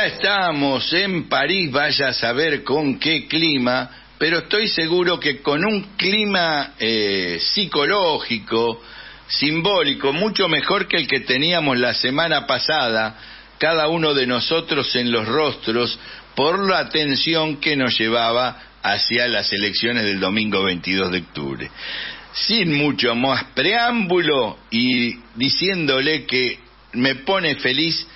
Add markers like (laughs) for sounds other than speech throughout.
ya estamos en París, vaya a saber con qué clima, pero estoy seguro que con un clima eh, psicológico, simbólico, mucho mejor que el que teníamos la semana pasada, cada uno de nosotros en los rostros, por la atención que nos llevaba hacia las elecciones del domingo 22 de octubre. Sin mucho más preámbulo y diciéndole que me pone feliz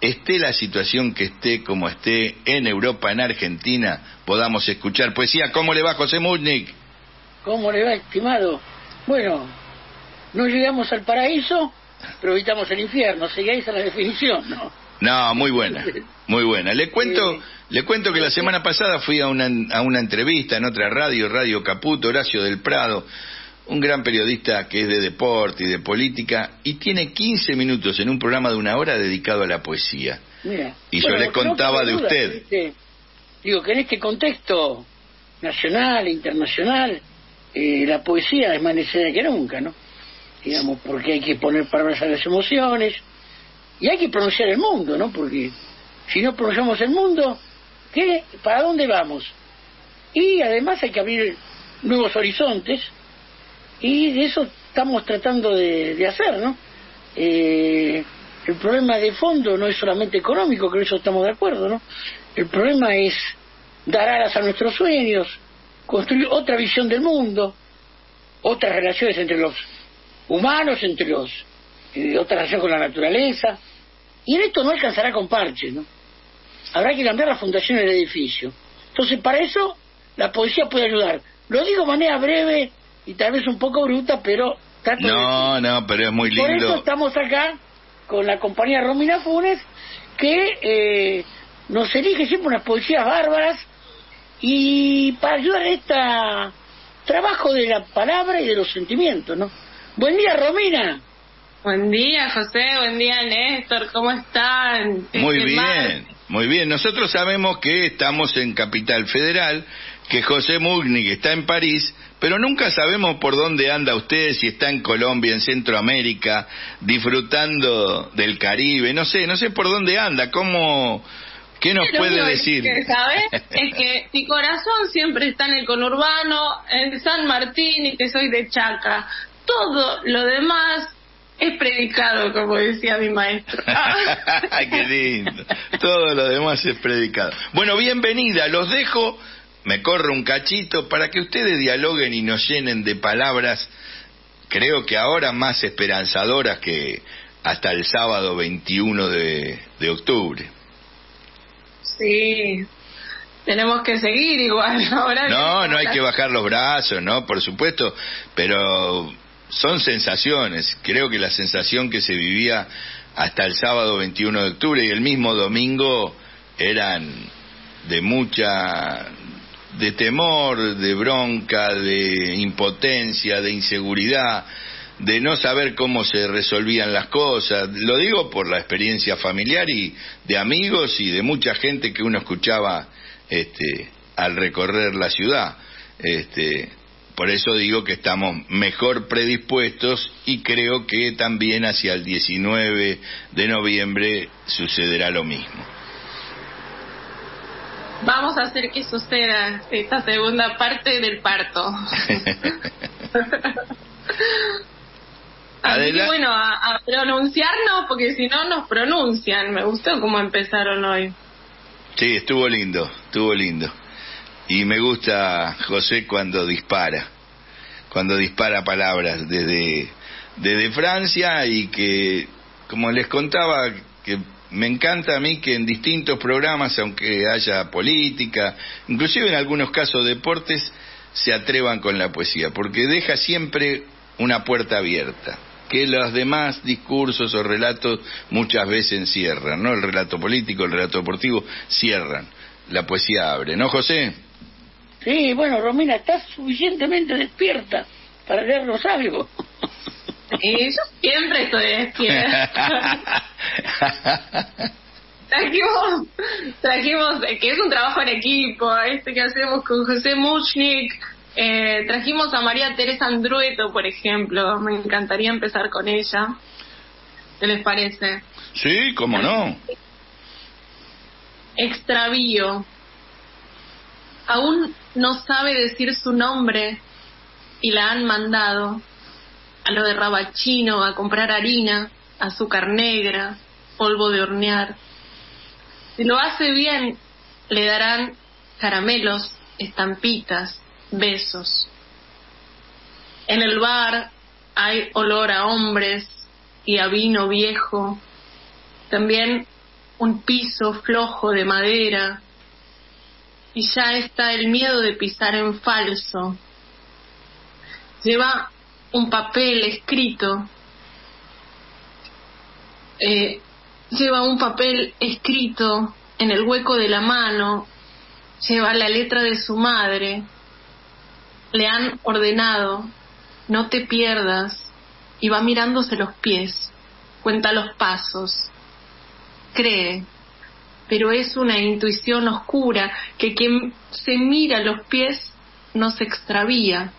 esté la situación que esté como esté en Europa, en Argentina, podamos escuchar poesía. ¿Cómo le va José Mutnik? ¿Cómo le va, estimado? Bueno, no llegamos al paraíso, pero evitamos el infierno, seguís a la definición, ¿no? No, muy buena, muy buena. Le cuento, le cuento que la semana pasada fui a una, a una entrevista en otra radio, Radio Caputo, Horacio del Prado, un gran periodista que es de deporte y de política, y tiene 15 minutos en un programa de una hora dedicado a la poesía. y yo le contaba de usted. Digo que en este contexto nacional e internacional, eh, la poesía es más necesaria que nunca, ¿no? Digamos, porque hay que poner palabras a las emociones y hay que pronunciar el mundo, ¿no? Porque si no pronunciamos el mundo, ¿qué? ¿Para dónde vamos? Y además hay que abrir nuevos horizontes y de eso estamos tratando de, hacer, ¿no? Eh, el problema de fondo no es solamente económico, que eso estamos de acuerdo, ¿no? El problema es dar alas a nuestros sueños, construir otra visión del mundo, otras relaciones entre los humanos, entre los eh, otra relación con la naturaleza. Y en esto no alcanzará con parches, ¿no? Habrá que cambiar la fundación del edificio. Entonces, para eso, la poesía puede ayudar. Lo digo de manera breve y tal vez un poco bruta, pero... no, no, pero es muy lindo. Por eso estamos acá con la compañía Romina Funes, que eh, nos elige siempre unas poesías bárbaras y para ayudar a este trabajo de la palabra y de los sentimientos, ¿no? Buen día, Romina. Buen día, José. Buen día, Néstor. ¿Cómo están? Muy bien, muy bien. Nosotros sabemos que estamos en Capital Federal, que José Mugni está en París, pero nunca sabemos por dónde anda usted, si está en Colombia, en Centroamérica, disfrutando del Caribe, no sé, no sé por dónde anda, cómo, ¿qué nos puede decir? Que ¿sabes? (laughs) es que mi corazón siempre está en el conurbano, en San Martín y que soy de Chaca. Todo lo demás es predicado, como decía mi maestro. (laughs) ¡Qué lindo! Todo lo demás es predicado. Bueno, bienvenida, los dejo me corro un cachito para que ustedes dialoguen y nos llenen de palabras, creo que ahora más esperanzadoras que hasta el sábado 21 de, de octubre. Sí, tenemos que seguir igual (laughs) ahora. No, no hay que bajar los brazos, ¿no? Por supuesto, pero son sensaciones. Creo que la sensación que se vivía hasta el sábado 21 de octubre y el mismo domingo eran de mucha de temor, de bronca, de impotencia, de inseguridad, de no saber cómo se resolvían las cosas. Lo digo por la experiencia familiar y de amigos y de mucha gente que uno escuchaba este, al recorrer la ciudad. Este, por eso digo que estamos mejor predispuestos y creo que también hacia el 19 de noviembre sucederá lo mismo. Vamos a hacer que suceda esta segunda parte del parto. (laughs) Así que bueno, a, pronunciarnos, porque si no nos pronuncian. Me gustó cómo empezaron hoy. Sí, estuvo lindo, estuvo lindo. Y me gusta José cuando dispara, cuando dispara palabras desde, desde Francia y que, como les contaba, que me encanta a mí que en distintos programas, aunque haya política, inclusive en algunos casos deportes, se atrevan con la poesía, porque deja siempre una puerta abierta, que los demás discursos o relatos muchas veces cierran, ¿no? El relato político, el relato deportivo cierran, la poesía abre, ¿no, José? Sí, bueno, Romina, estás suficientemente despierta para leernos algo. (laughs) Y yo siempre estoy despierta. (laughs) trajimos, trajimos, que es un trabajo en equipo, este que hacemos con José Muchnik. Eh, trajimos a María Teresa Andrueto, por ejemplo. Me encantaría empezar con ella. ¿Qué les parece? Sí, cómo no. extravío. Aún no sabe decir su nombre y la han mandado a lo de rabachino a comprar harina, azúcar negra, polvo de hornear. Si lo hace bien, le darán caramelos, estampitas, besos. En el bar hay olor a hombres y a vino viejo, también un piso flojo de madera, y ya está el miedo de pisar en falso. Lleva un papel escrito, eh, lleva un papel escrito en el hueco de la mano, lleva la letra de su madre, le han ordenado, no te pierdas, y va mirándose los pies, cuenta los pasos, cree, pero es una intuición oscura que quien se mira los pies no se extravía,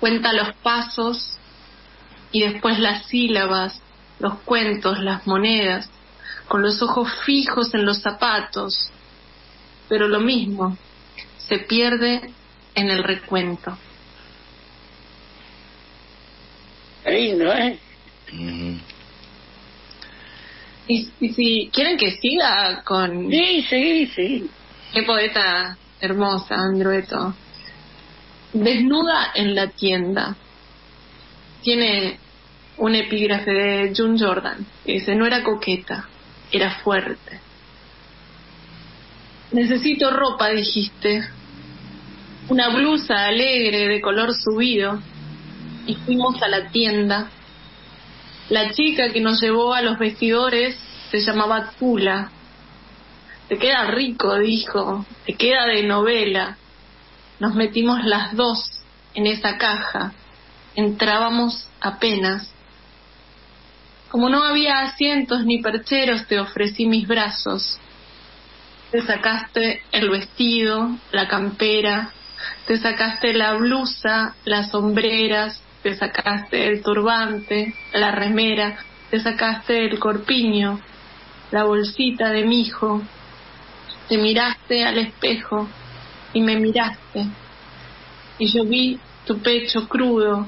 cuenta los pasos y después las sílabas, los cuentos, las monedas, con los ojos fijos en los zapatos, pero lo mismo, se pierde en el recuento. Lindo, ¿eh? y, si quieren que siga con... Sí, sí, sí. Qué poeta hermosa, Andrueto. Desnuda en la tienda. Tiene un epígrafe de June Jordan que dice, no era coqueta, era fuerte. Necesito ropa, dijiste. Una blusa alegre de color subido. Y fuimos a la tienda. La chica que nos llevó a los vestidores se llamaba Tula. Te queda rico, dijo. Te queda de novela. Nos metimos las dos en esa caja. Entrábamos apenas. Como no había asientos ni percheros, te ofrecí mis brazos. Te sacaste el vestido, la campera, te sacaste la blusa, las sombreras, te sacaste el turbante, la remera, te sacaste el corpiño, la bolsita de mi hijo, te miraste al espejo y me miraste, y yo vi tu pecho crudo,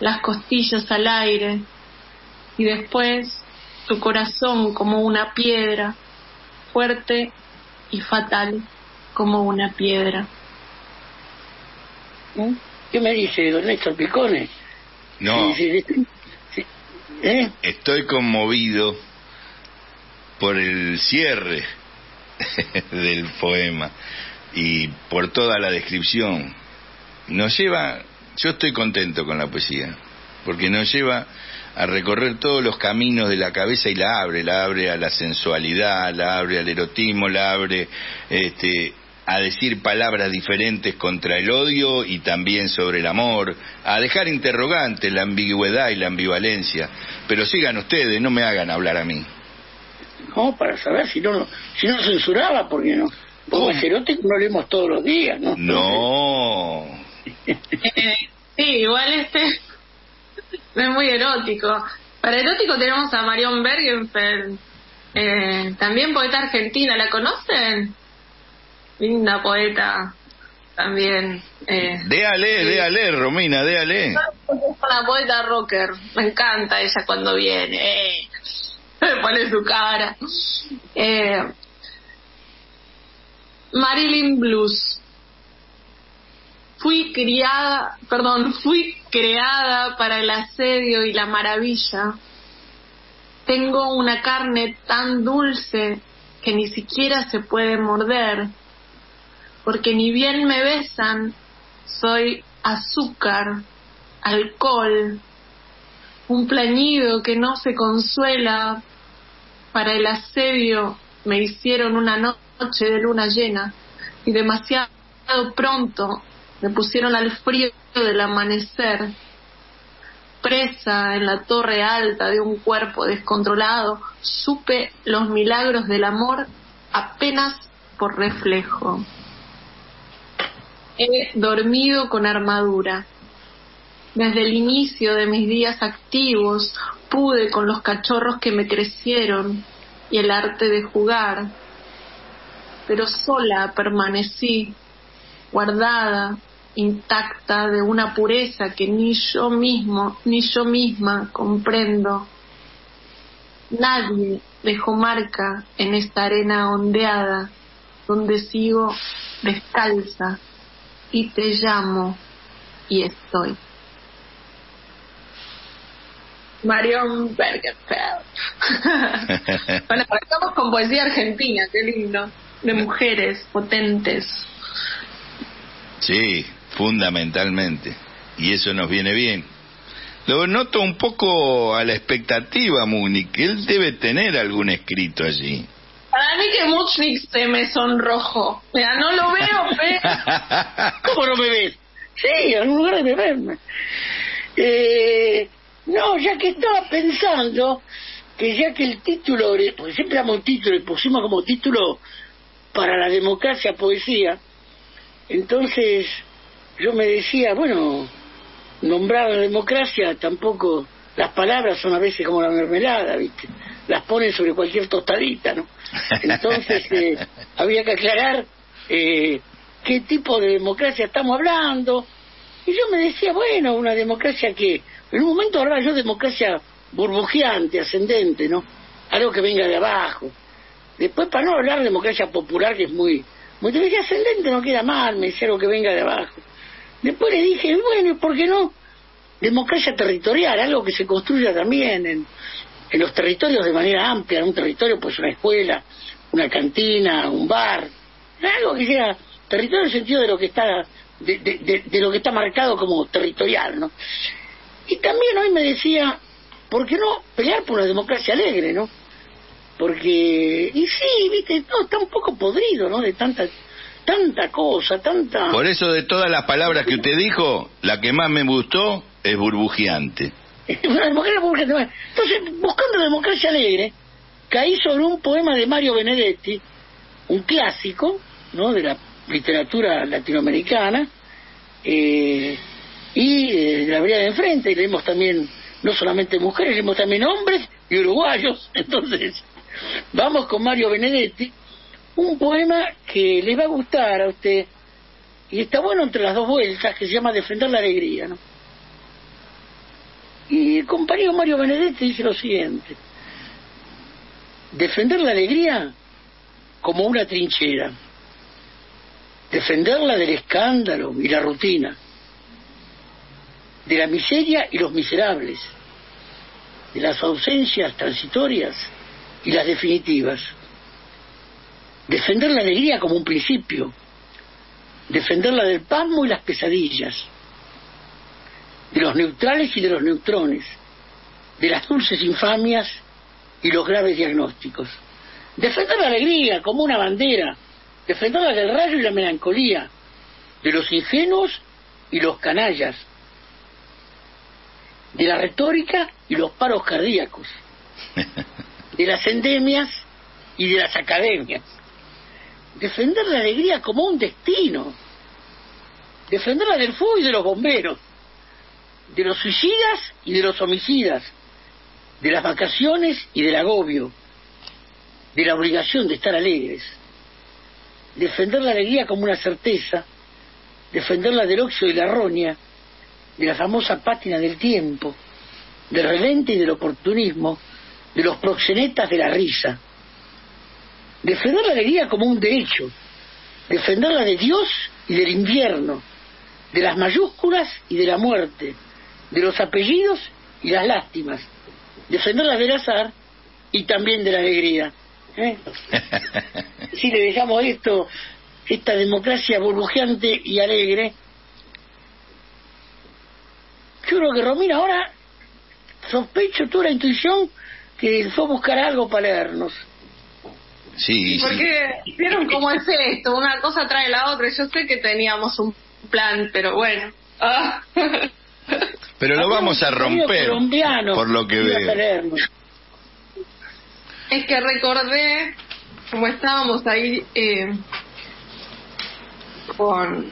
las costillas al aire, y después tu corazón como una piedra, fuerte y fatal como una piedra. ¿Eh? ¿Qué me dice don Néstor Picone? No, ¿Eh? estoy conmovido por el cierre (laughs) del poema y por toda la descripción. Nos lleva, yo estoy contento con la poesía, porque nos lleva a recorrer todos los caminos de la cabeza y la abre, la abre a la sensualidad, la abre al erotismo, la abre este, a decir palabras diferentes contra el odio y también sobre el amor, a dejar interrogantes la ambigüedad y la ambivalencia. Pero sigan ustedes, no me hagan hablar a mí. No, para saber si no, si no censuraba, porque no. Porque es erótico no leemos todos los días, ¿no? No. (laughs) Sí, igual este (laughs) es muy erótico. Para erótico tenemos a Marion Bergenfeld, eh, también poeta argentina, ¿la conocen? Linda poeta también. Eh. Déale, déale, Romina, déale. Es una poeta rocker, me encanta ella cuando viene. Eh. (laughs) Me pone su cara. Eh, Marilyn Blues. Fui criada, perdón, fui creada para el asedio y la maravilla. Tengo una carne tan dulce que ni siquiera se puede morder, porque ni bien me besan, soy azúcar, alcohol, un plañido que no se consuela. Para el asedio me hicieron una noche de luna llena y demasiado pronto me pusieron al frío del amanecer, presa en la torre alta de un cuerpo descontrolado, supe los milagros del amor apenas por reflejo. He dormido con armadura. Desde el inicio de mis días activos pude con los cachorros que me crecieron y el arte de jugar, pero sola permanecí, guardada, intacta de una pureza que ni yo mismo, ni yo misma comprendo. Nadie dejó marca en esta arena ondeada donde sigo descalza y te llamo y estoy. Marion Bergerfeld. (laughs) bueno, estamos con poesía argentina, qué lindo. De mujeres potentes. Sí, fundamentalmente. Y eso nos viene bien. Lo noto un poco a la expectativa, Múnich, que él debe tener algún escrito allí. Para mí que Muchnik se me sonrojo. Mira, no lo veo, (laughs) pero... ¿Cómo no me ves? Sí, en lugar de verme. Eh, no, ya que estaba pensando que ya que el título, porque siempre damos un título y pusimos como título para la democracia poesía, entonces yo me decía, bueno, nombrar la democracia tampoco, las palabras son a veces como la mermelada, ¿viste? Las ponen sobre cualquier tostadita, ¿no? Entonces (laughs) eh, había que aclarar eh, qué tipo de democracia estamos hablando. Y yo me decía, bueno, una democracia que en un momento hablaba yo de democracia burbujeante, ascendente, ¿no? Algo que venga de abajo. Después, para no hablar de democracia popular, que es muy... Muy ascendente no queda mal, me decía algo que venga de abajo. Después le dije, bueno, ¿por qué no? Democracia territorial, algo que se construya también en, en los territorios de manera amplia, en un territorio, pues una escuela, una cantina, un bar, algo que sea territorio en el sentido de lo que está de, de, lo que está marcado como territorial, ¿no? Y también hoy me decía, ¿por qué no pelear por una democracia alegre, no? Porque, y sí, viste, no, está un poco podrido, ¿no? De tanta, tanta cosa, tanta... Por eso de todas las palabras que usted dijo, la que más me gustó es burbujeante. (laughs) una democracia burbujeante. Entonces, buscando democracia alegre, caí sobre un poema de Mario Benedetti, un clásico, ¿no? De la literatura latinoamericana, eh, y eh, la vereda de enfrente, y leemos también no solamente mujeres, leemos también hombres y uruguayos. (laughs) Entonces, vamos con Mario Benedetti, un poema que le va a gustar a usted, y está bueno entre las dos vueltas, que se llama Defender la Alegría, ¿no? Y el compañero Mario Benedetti dice lo siguiente, defender la alegría como una trinchera, defenderla del escándalo y la rutina, de la miseria y los miserables, de las ausencias transitorias y las definitivas. Defender la alegría como un principio, defenderla del pasmo y las pesadillas, de los neutrales y de los neutrones, de las dulces infamias y los graves diagnósticos. Defender la alegría como una bandera, defenderla del rayo y la melancolía, de los ingenuos y los canallas, de la retórica y los paros cardíacos, (laughs) de las endemias y de las academias. Defender la alegría como un destino, defenderla del fuego y de los bomberos, de los suicidas y de los homicidas, de las vacaciones y del agobio, de la obligación de estar alegres. Defender la alegría como una certeza, defenderla del óxido y la roña, de la famosa pátina del tiempo, del relente y del oportunismo, de los proxenetas de la risa. Defender la alegría como un derecho, defenderla de Dios y del invierno, de las mayúsculas y de la muerte, de los apellidos y las lástimas, defenderla del azar y también de la alegría. ¿eh? (laughs) si le dejamos esto, esta democracia burbujeante y alegre, yo creo que Romina ahora sospecho toda la intuición que fue a buscar algo para leernos. Sí, Porque vieron cómo es esto, una cosa trae la otra. Yo sé que teníamos un plan, pero bueno. Ah. Pero lo vamos a romper, por lo que veo. Es que recordé como estábamos ahí eh, con,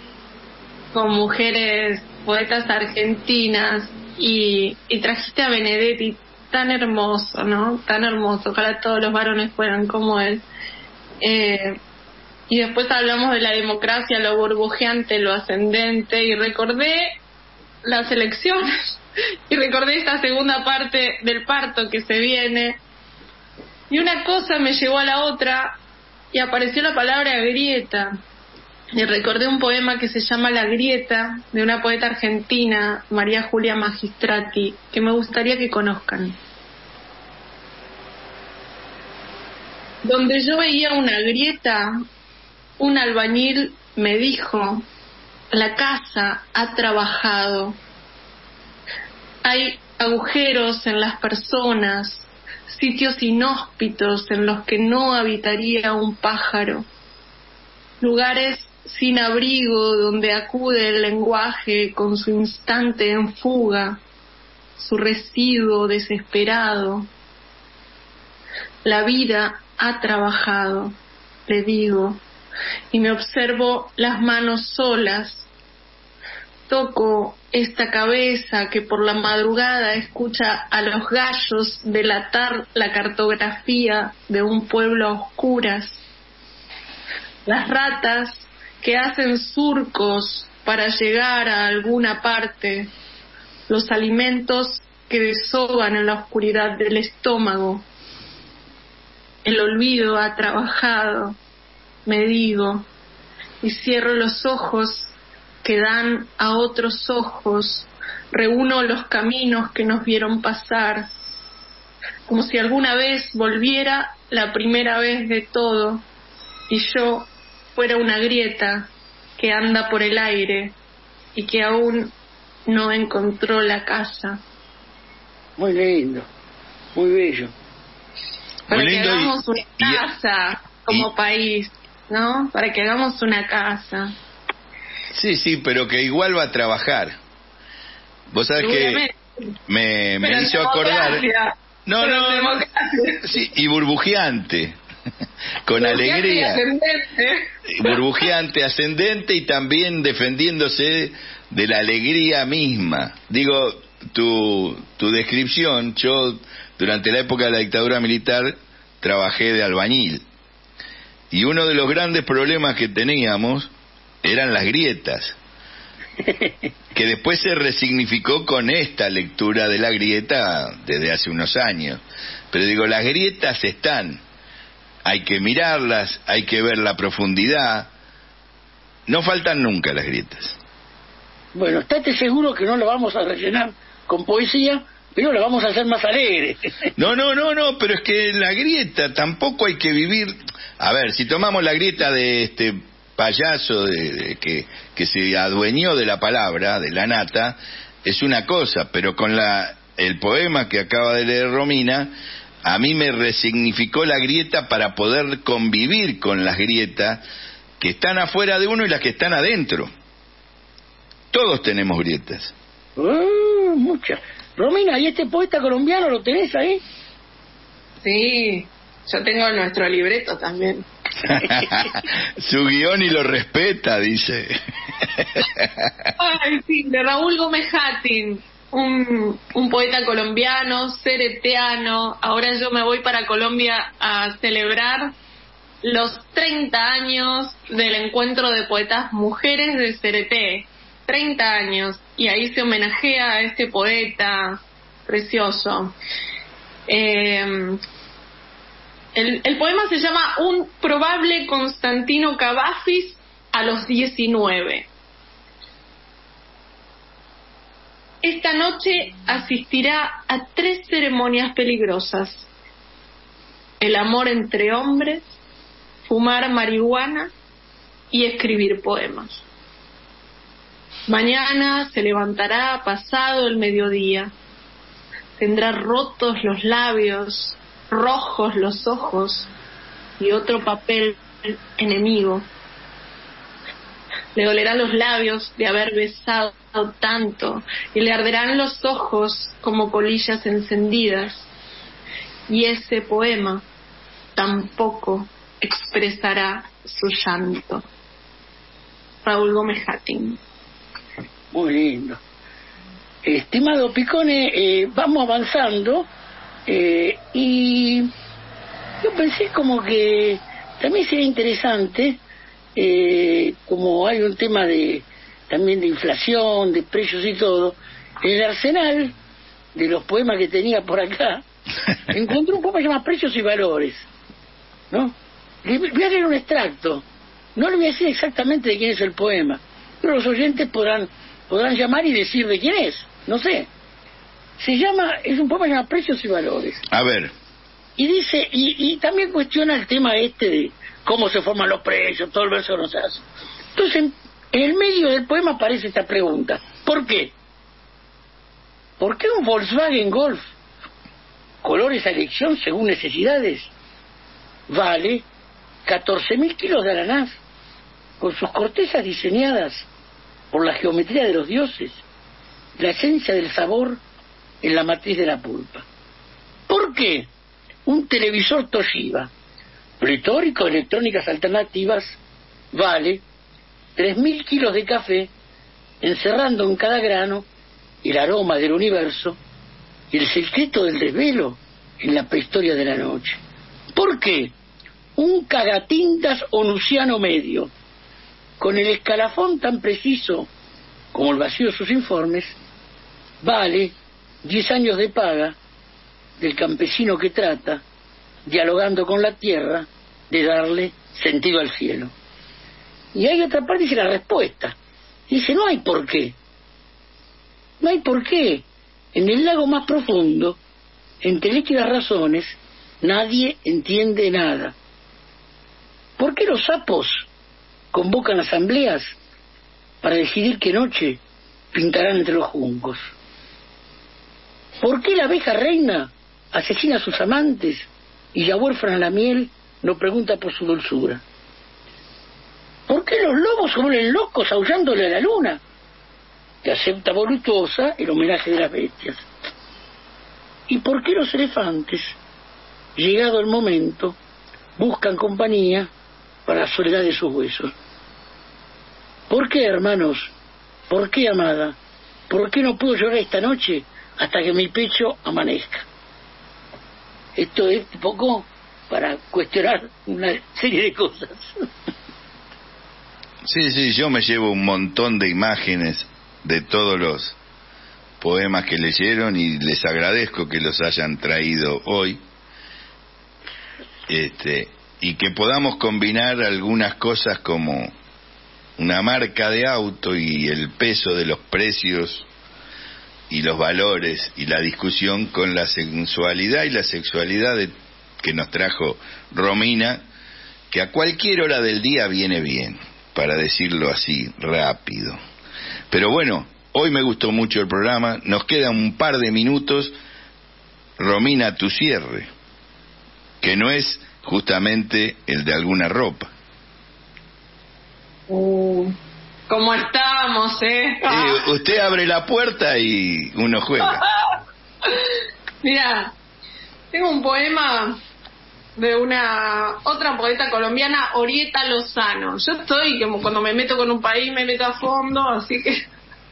con mujeres poetas argentinas y, y trajiste a Benedetti tan hermoso, ¿no? Tan hermoso. Ojalá todos los varones fueran como él. Eh, y después hablamos de la democracia, lo burbujeante, lo ascendente, y recordé las elecciones, (laughs) y recordé esta segunda parte del parto que se viene, y una cosa me llevó a la otra, y apareció la palabra grieta. Y recordé un poema que se llama La Grieta, de una poeta argentina, María Julia Magistrati, que me gustaría que conozcan. Donde yo veía una grieta, un albañil me dijo, la casa ha trabajado. Hay agujeros en las personas, sitios inhóspitos en los que no habitaría un pájaro, lugares sin abrigo donde acude el lenguaje con su instante en fuga, su residuo desesperado. La vida ha trabajado, le digo, y me observo las manos solas. Toco esta cabeza que por la madrugada escucha a los gallos delatar la cartografía de un pueblo a oscuras. Las ratas que hacen surcos para llegar a alguna parte, los alimentos que desoban en la oscuridad del estómago. El olvido ha trabajado, me digo, y cierro los ojos que dan a otros ojos, reúno los caminos que nos vieron pasar, como si alguna vez volviera la primera vez de todo y yo fuera una grieta que anda por el aire y que aún no encontró la casa. Muy lindo, muy bello. Para que hagamos una casa como país, ¿no? Para que hagamos una casa. Sí, sí, pero que igual va a trabajar. Vos sabés que me, me hizo acordar. No, no, sí, y burbujeante. (laughs) con alegría. Ascendente. Burbujeante, ascendente y también defendiéndose de la alegría misma. Digo, tu, tu descripción, yo durante la época de la dictadura militar trabajé de albañil. Y uno de los grandes problemas que teníamos eran las grietas, (laughs) que después se resignificó con esta lectura de la grieta desde hace unos años. Pero digo, las grietas están, hay que mirarlas, hay que ver la profundidad. No faltan nunca las grietas. Bueno, estate seguro que no lo vamos a rellenar con poesía, pero lo vamos a hacer más alegre. No, no, no, no, pero es que la grieta tampoco hay que vivir. A ver, si tomamos la grieta de este payaso de, que, que se adueñó de la palabra, de la nata, es una cosa, pero con la, el poema que acaba de leer Romina, a mí me resignificó la grieta para poder convivir con las grietas que están afuera de uno y las que están adentro. Todos tenemos grietas. Uh, muchas. Romina, ¿y este poeta colombiano lo tenés ahí? Sí, yo tengo nuestro libreto también. (laughs) Su guion y lo respeta, dice. Ay, sí, de Raúl Gómez Hattin un, un poeta colombiano, cereteano. Ahora yo me voy para Colombia a celebrar los 30 años del encuentro de poetas mujeres de Cereté. 30 años. Y ahí se homenajea a este poeta precioso. Eh, el, el, poema se llama Un probable Constantino Cavafis a los 19. Esta noche asistirá a tres ceremonias peligrosas. El amor entre hombres, fumar marihuana y escribir poemas. Mañana se levantará pasado el mediodía. Tendrá rotos los labios, rojos los ojos y otro papel enemigo le dolerán los labios de haber besado tanto y le arderán los ojos como colillas encendidas. Y ese poema tampoco expresará su llanto. Raúl Gómez Hattin. Muy lindo. Estimado Picone, eh, vamos avanzando eh, y yo pensé como que también sería interesante eh, como hay un tema de también de inflación, de precios y todo, en el arsenal de los poemas que tenía por acá, (laughs) encontré un poema que se llama Precios y Valores, ¿no? voy a leer un extracto, no le voy a decir exactamente de quién es el poema, pero los oyentes podrán, podrán llamar y decir de quién es, no sé. Se llama, es un poema que se llama Precios y Valores. A ver. Y dice, y, y también cuestiona el tema este de cómo se forman los precios, todo el verso no se hace. Entonces, en el medio del poema aparece esta pregunta. ¿Por qué? ¿Por qué un Volkswagen Golf, colores a elección según necesidades, vale 14.000 kilos de aranaz, con sus cortezas diseñadas por la geometría de los dioses, la esencia del sabor en la matriz de la pulpa? ¿Por qué un televisor Toshiba, pletórico de electrónicas alternativas, vale 3.000 kilos de café, encerrando en cada grano el aroma del universo y el secreto del desvelo en la prehistoria de la noche. ¿Por qué? Un cagatintas onusiano medio, con el escalafón tan preciso como el vacío de sus informes, vale 10 años de paga del campesino que trata, dialogando con la tierra, de darle sentido al cielo. Y hay otra parte dice la respuesta. Dice, no hay por qué. No hay por qué. En el lago más profundo, entre líquidas razones, nadie entiende nada. ¿Por qué los sapos convocan asambleas para decidir qué noche pintarán entre los juncos? ¿Por qué la abeja reina asesina a sus amantes y ya huérfana la miel no pregunta por su dulzura? ¿Por qué los lobos se vuelven locos aullándole a la luna? Que acepta voluptuosa el homenaje de las bestias. ¿Y por qué los elefantes, llegado el momento, buscan compañía para la soledad de sus huesos? ¿Por qué, hermanos? ¿Por qué, amada? ¿Por qué no puedo llorar esta noche hasta que mi pecho amanezca? Esto es un poco para cuestionar una serie de cosas. (laughs) Sí, sí, yo me llevo un montón de imágenes de todos los poemas que leyeron y les agradezco que los hayan traído hoy. Este, y que podamos combinar algunas cosas como una marca de auto y el peso de los precios y los valores y la discusión con la sensualidad y la sexualidad que nos trajo Romina, que a cualquier hora del día viene bien para decirlo así, rápido. Pero bueno, hoy me gustó mucho el programa, nos quedan un par de minutos. Romina, tu cierre, que no es justamente el de alguna ropa. Uh, ¿Cómo estamos, eh? usted abre la puerta y uno juega. (laughs) Mira, tengo un poema de una otra poeta colombiana, Orieta Lozano. Yo estoy, como cuando me meto con un país, me meto a fondo, así que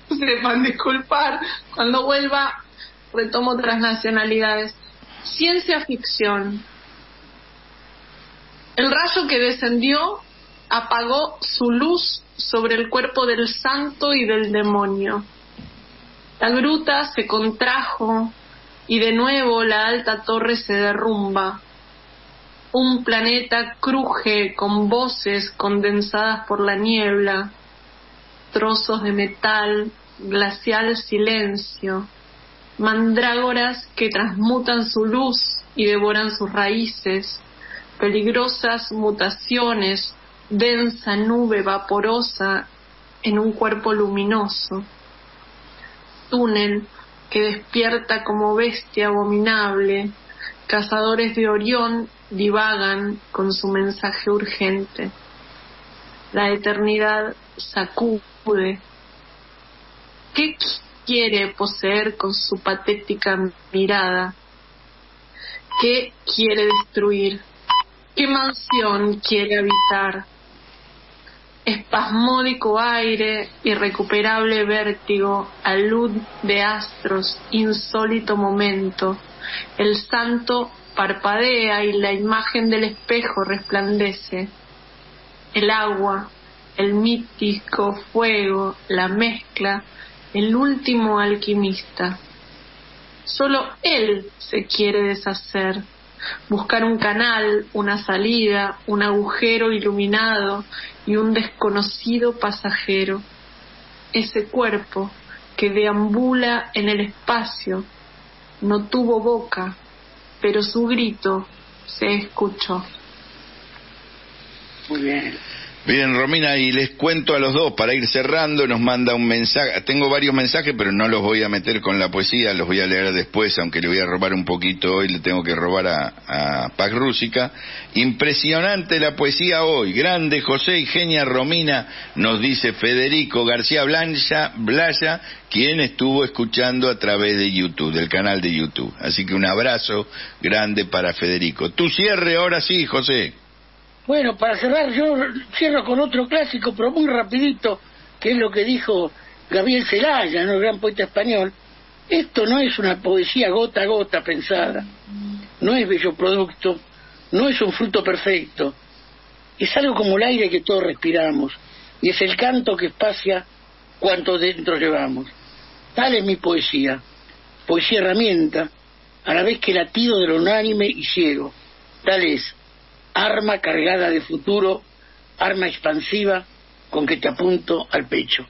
(laughs) sepan disculpar. Cuando vuelva, retomo otras nacionalidades. Ciencia ficción. El rayo que descendió apagó su luz sobre el cuerpo del santo y del demonio. La gruta se contrajo y de nuevo la alta torre se derrumba un planeta cruje con voces condensadas por la niebla, trozos de metal, glacial silencio, mandrágoras que transmutan su luz y devoran sus raíces, peligrosas mutaciones, densa nube vaporosa en un cuerpo luminoso, túnel que despierta como bestia abominable, cazadores de Orión divagan con su mensaje urgente. La eternidad sacude. ¿Qué quiere poseer con su patética mirada? ¿Qué quiere destruir? ¿Qué mansión quiere habitar? Espasmódico aire, irrecuperable vértigo, alud de astros, insólito momento, el santo parpadea y la imagen del espejo resplandece. El agua, el mítico fuego, la mezcla, el último alquimista. Solo él se quiere deshacer, buscar un canal, una salida, un agujero iluminado y un desconocido pasajero. Ese cuerpo que deambula en el espacio no tuvo boca, pero su grito se escuchó. Muy bien. Bien, Romina, y les cuento a los dos, para ir cerrando, nos manda un mensaje, tengo varios mensajes, pero no los voy a meter con la poesía, los voy a leer después, aunque le voy a robar un poquito hoy, le tengo que robar a, a Pac Rúsica. Impresionante la poesía hoy, grande José y genia Romina, nos dice Federico García Blancha, Blaya, quien estuvo escuchando a través de YouTube, del canal de YouTube. Así que un abrazo grande para Federico. Tu cierre ahora sí, José. Bueno, para cerrar, yo cierro con otro clásico, pero muy rapidito, que es lo que dijo Gabriel Celaya, ¿no? el gran poeta español. Esto no es una poesía gota a gota pensada, no es bello producto, no es un fruto perfecto, es algo como el aire que todos respiramos, y es el canto que espacia cuanto dentro llevamos. Tal es mi poesía, poesía herramienta, a la vez que latido de lo unánime y ciego. Tal es, arma cargada de futuro, arma expansiva con que te apunto al pecho.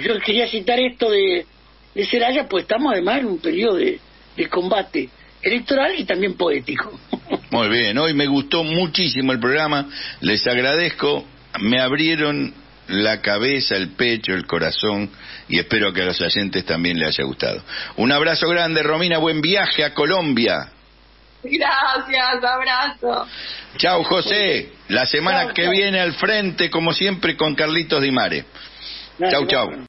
Yo quería citar esto de, de Celaya, pues estamos además en un periodo de, de combate electoral y también poético. (laughs) Muy bien, hoy me gustó muchísimo el programa, les agradezco, me abrieron la cabeza, el pecho, el corazón y espero que a los oyentes también les haya gustado. Un abrazo grande, Romina, buen viaje a Colombia. Gracias, abrazo. Chao, José. La semana Chau, que chau. viene al frente, como siempre, con Carlitos Di Mare. Chau, chau.